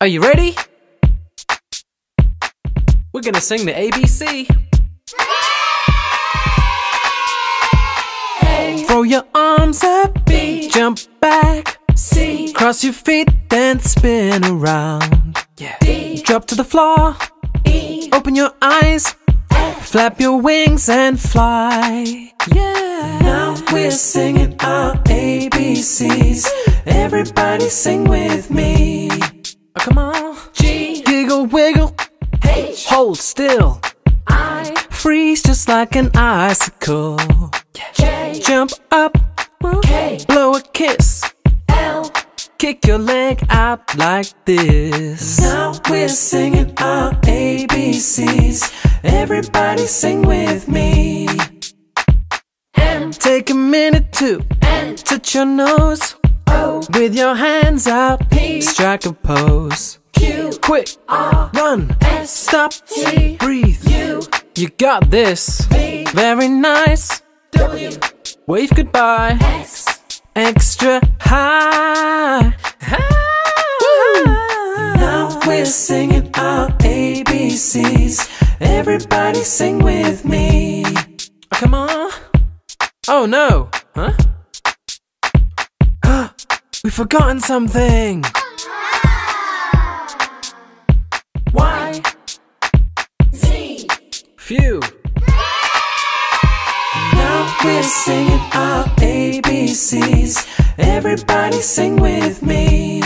Are you ready? We're gonna sing the ABC. Throw your arms up, B, jump back, C, cross your feet, then spin around. Yeah. D, Drop to the floor, E, open your eyes, F. flap your wings and fly. Yeah. Now we're singing our ABCs. Everybody sing with me. Come on. G, Giggle, wiggle, H, hold still. I, Freeze just like an icicle. J, Jump up, K, blow a kiss. L. Kick your leg out like this. Now we're singing our ABCs. Everybody sing with me. M, Take a minute to N, touch your nose With your hands out. P, Strike a pose. Q, Quick, R, run, S, stop, T, breathe. U, You got this. V, Very nice. W, Wave goodbye. X. Extra high. Now we're singing our ABCs. Everybody sing with me. Come on. Oh no. Huh? We've forgotten something. Y, Z. Phew. Now we're singing our ABCs. Everybody sing with me.